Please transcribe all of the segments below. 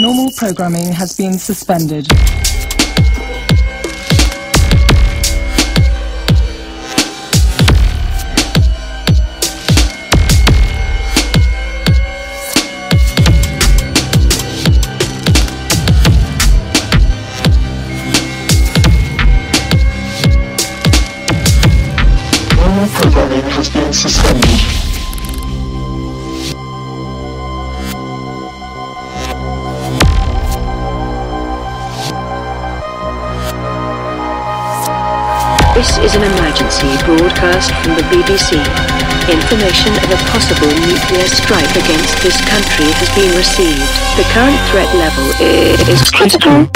Normal programming has been suspended. Normal programming has been suspended. This is an emergency broadcast from the BBC. Information of a possible nuclear strike against this country has been received. The current threat level is critical.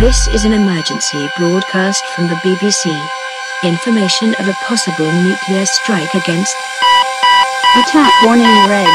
This is an emergency broadcast from the BBC. Information of a possible nuclear strike against Attack warning red.